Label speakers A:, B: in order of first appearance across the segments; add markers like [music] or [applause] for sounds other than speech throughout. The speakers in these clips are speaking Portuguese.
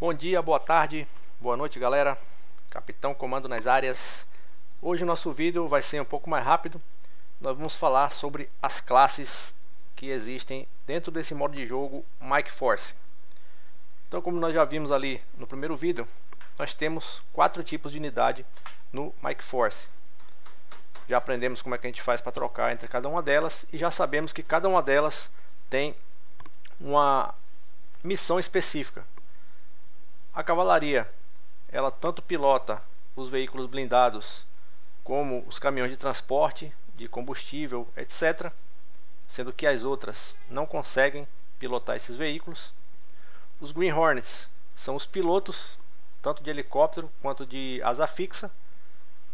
A: Bom dia, boa tarde, boa noite galera, Capitão Comando nas áreas. Hoje o nosso vídeo vai ser um pouco mais rápido, nós vamos falar sobre as classes que existem dentro desse modo de jogo Mike Force. Então como nós já vimos ali no primeiro vídeo, nós temos quatro tipos de unidade no Mike Force. Já aprendemos como é que a gente faz para trocar entre cada uma delas e já sabemos que cada uma delas tem uma missão específica. A cavalaria, ela tanto pilota os veículos blindados como os caminhões de transporte, de combustível, etc. Sendo que as outras não conseguem pilotar esses veículos. Os Green Hornets são os pilotos, tanto de helicóptero quanto de asa fixa,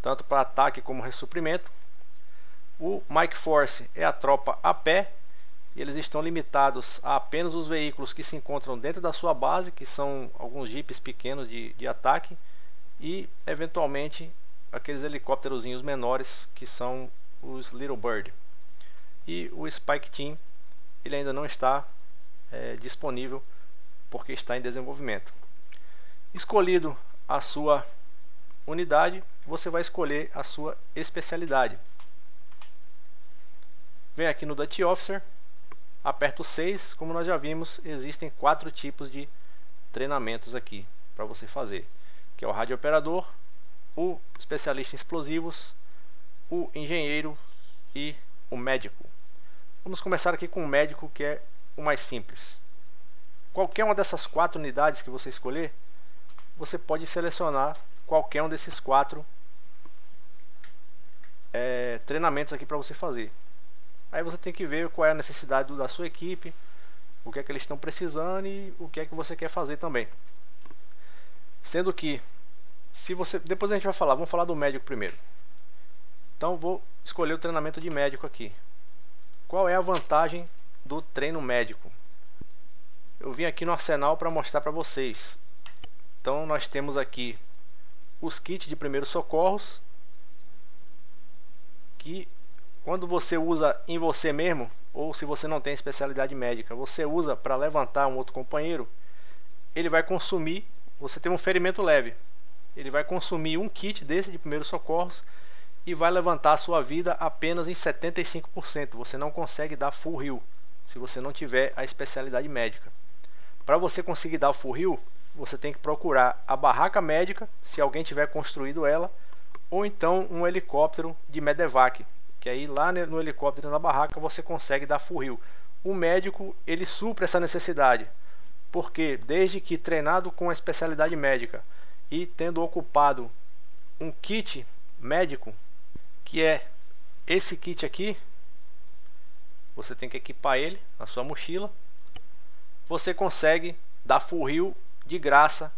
A: tanto para ataque como ressuprimento. O Mike Force é a tropa a pé e eles estão limitados a apenas os veículos que se encontram dentro da sua base, que são alguns jipes pequenos de, de ataque, e eventualmente aqueles helicópteros menores que são os Little Bird. E o Spike Team ele ainda não está é, disponível porque está em desenvolvimento. Escolhido a sua unidade, você vai escolher a sua especialidade. Vem aqui no Dutch Officer aperto 6, como nós já vimos, existem quatro tipos de treinamentos aqui para você fazer, que é o rádio operador, o especialista em explosivos, o engenheiro e o médico. Vamos começar aqui com o médico, que é o mais simples. Qualquer uma dessas quatro unidades que você escolher, você pode selecionar qualquer um desses quatro é, treinamentos aqui para você fazer. Aí você tem que ver qual é a necessidade da sua equipe, o que é que eles estão precisando e o que é que você quer fazer também. Sendo que, se você, depois a gente vai falar, vamos falar do médico primeiro. Então vou escolher o treinamento de médico aqui. Qual é a vantagem do treino médico? Eu vim aqui no arsenal para mostrar para vocês. Então nós temos aqui os kits de primeiros socorros que quando você usa em você mesmo, ou se você não tem especialidade médica, você usa para levantar um outro companheiro, ele vai consumir, você tem um ferimento leve, ele vai consumir um kit desse de primeiros socorros e vai levantar a sua vida apenas em 75%. Você não consegue dar full heal se você não tiver a especialidade médica. Para você conseguir dar full heal, você tem que procurar a barraca médica, se alguém tiver construído ela, ou então um helicóptero de medevac, que aí lá no helicóptero na barraca você consegue dar furril. O médico ele supre essa necessidade, porque desde que treinado com a especialidade médica e tendo ocupado um kit médico, que é esse kit aqui, você tem que equipar ele na sua mochila, você consegue dar furril de graça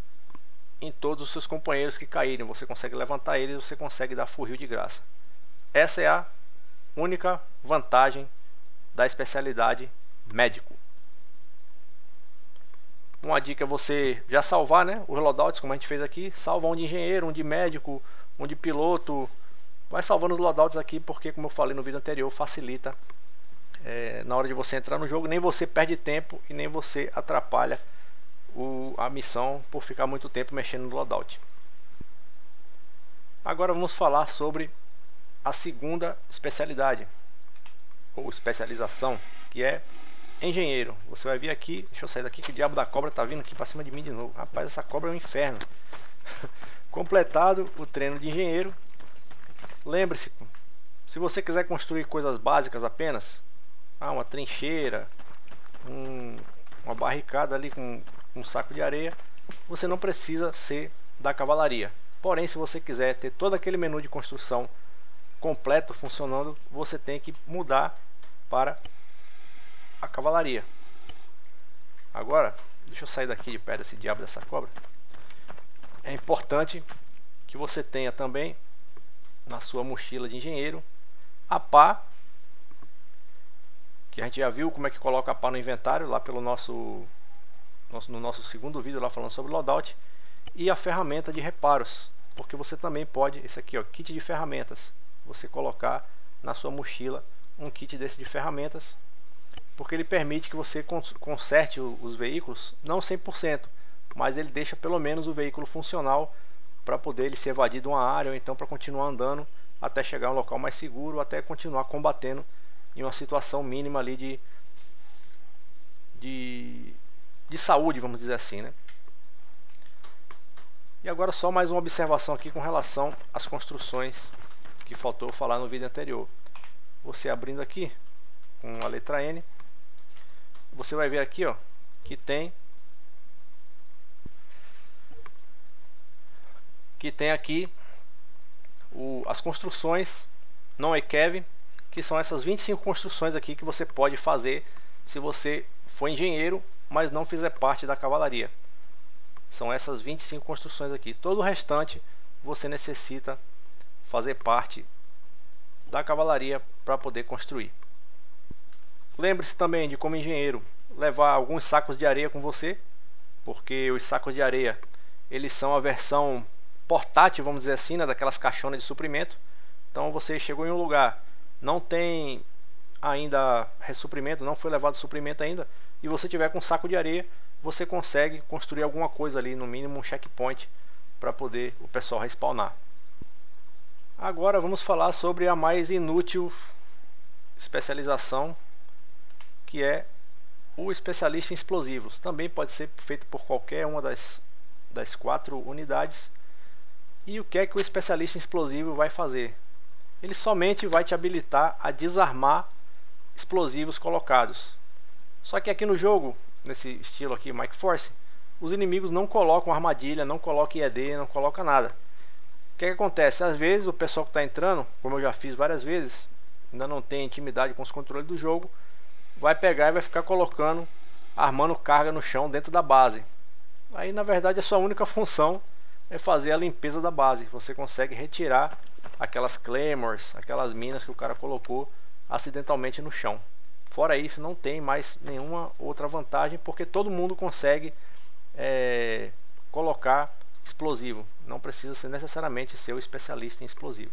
A: em todos os seus companheiros que caírem. Você consegue levantar eles, você consegue dar furril de graça. Essa é a única vantagem da especialidade médico. Uma dica é você já salvar né, os loadouts, como a gente fez aqui. Salva um de engenheiro, um de médico, um de piloto. Vai salvando os loadouts aqui, porque, como eu falei no vídeo anterior, facilita é, na hora de você entrar no jogo. Nem você perde tempo e nem você atrapalha o, a missão por ficar muito tempo mexendo no loadout. Agora vamos falar sobre a segunda especialidade ou especialização, que é engenheiro. Você vai vir aqui, deixa eu sair daqui que o diabo da cobra tá vindo aqui para cima de mim de novo. Rapaz, essa cobra é um inferno. [laughs] Completado o treino de engenheiro. Lembre-se, se você quiser construir coisas básicas apenas, ah, uma trincheira, um, uma barricada ali com um saco de areia, você não precisa ser da cavalaria. Porém, se você quiser ter todo aquele menu de construção completo funcionando, você tem que mudar para a cavalaria. Agora, deixa eu sair daqui de perto desse diabo dessa cobra. É importante que você tenha também na sua mochila de engenheiro a pá, que a gente já viu como é que coloca a pá no inventário lá pelo nosso, nosso no nosso segundo vídeo lá falando sobre loadout e a ferramenta de reparos, porque você também pode, esse aqui ó, kit de ferramentas você colocar na sua mochila um kit desse de ferramentas, porque ele permite que você conserte os veículos, não 100%, mas ele deixa pelo menos o veículo funcional para poder ele se evadir de uma área ou então para continuar andando até chegar a um local mais seguro, até continuar combatendo em uma situação mínima ali de, de, de saúde, vamos dizer assim, né? E agora só mais uma observação aqui com relação às construções que faltou falar no vídeo anterior. Você abrindo aqui com a letra N, você vai ver aqui, ó, que tem que tem aqui o, as construções não ECAV, que são essas 25 construções aqui que você pode fazer se você for engenheiro, mas não fizer parte da cavalaria. São essas 25 construções aqui. Todo o restante você necessita fazer parte da cavalaria para poder construir. Lembre-se também de, como engenheiro, levar alguns sacos de areia com você, porque os sacos de areia eles são a versão portátil, vamos dizer assim, né, daquelas caixonas de suprimento. Então você chegou em um lugar, não tem ainda ressuprimento, não foi levado suprimento ainda, e você tiver com um saco de areia, você consegue construir alguma coisa ali, no mínimo um checkpoint, para poder o pessoal respawnar. Agora vamos falar sobre a mais inútil especialização, que é o especialista em explosivos. Também pode ser feito por qualquer uma das, das quatro unidades. E o que é que o especialista em explosivo vai fazer? Ele somente vai te habilitar a desarmar explosivos colocados. Só que aqui no jogo, nesse estilo aqui, Mike Force, os inimigos não colocam armadilha, não colocam IED, não colocam nada. O que, é que acontece? Às vezes o pessoal que está entrando, como eu já fiz várias vezes, ainda não tem intimidade com os controles do jogo, vai pegar e vai ficar colocando, armando carga no chão dentro da base. Aí na verdade a sua única [laughs] função é fazer a limpeza da base. Você consegue retirar aquelas claymores, aquelas minas que o cara colocou acidentalmente no chão. Fora isso, não tem mais nenhuma outra vantagem, porque todo mundo consegue é, colocar explosivo. Não precisa ser necessariamente ser o especialista em explosivo.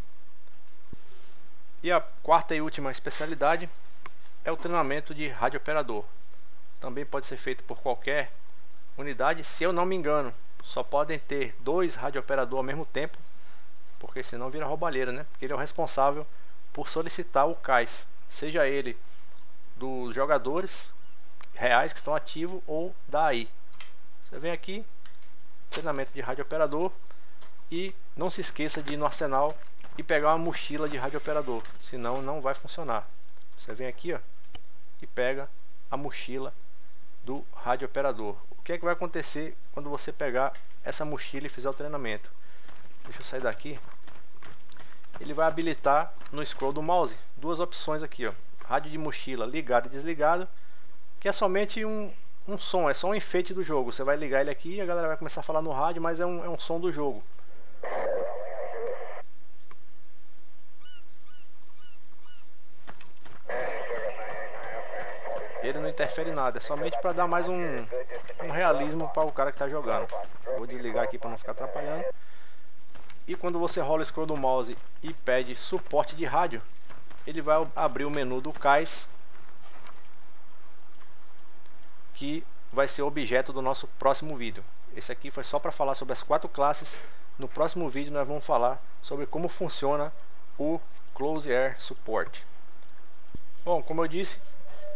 A: E a quarta e última especialidade é o treinamento de radiooperador. Também pode ser feito por qualquer unidade, se eu não me engano só podem ter dois radiooperadores ao mesmo tempo, porque senão vira roubalheira, né? Porque ele é o responsável por solicitar o CAIS, seja ele dos jogadores reais que estão ativos ou da AI. Você vem aqui, treinamento de radiooperador e não se esqueça de ir no arsenal e pegar uma mochila de radiooperador, senão não vai funcionar. Você vem aqui, ó, e pega a mochila do radiooperador que é que vai acontecer quando você pegar essa mochila e fizer o treinamento? Deixa eu sair daqui. Ele vai habilitar no scroll do mouse duas opções aqui, ó. Rádio de mochila ligado e desligado, que é somente um, um som, é só um enfeite do jogo. Você vai ligar ele aqui e a galera vai começar a falar no rádio, mas é um, é um som do jogo. ele não interfere em nada, é somente para dar mais um, um realismo para o cara que está jogando. Vou desligar aqui para não ficar atrapalhando. E quando você rola o scroll do mouse e pede suporte de rádio, ele vai abrir o menu do CAIS, que vai ser objeto do nosso próximo vídeo. Esse aqui foi só para falar sobre as quatro classes. No próximo vídeo nós vamos falar sobre como funciona o Close Air Support. Bom, como eu disse,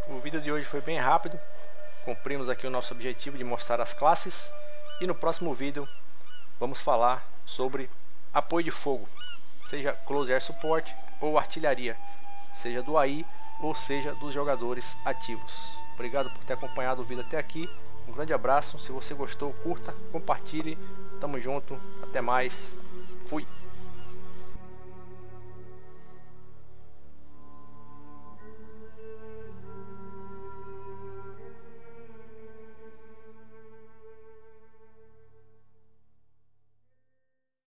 A: o vídeo de hoje foi bem rápido, cumprimos aqui o nosso objetivo de mostrar as classes e no próximo vídeo vamos falar sobre apoio de fogo, seja Close Air Support ou artilharia, seja do AI ou seja dos jogadores ativos. Obrigado por ter acompanhado o vídeo até aqui, um grande abraço, se você gostou curta, compartilhe, tamo junto, até mais, fui!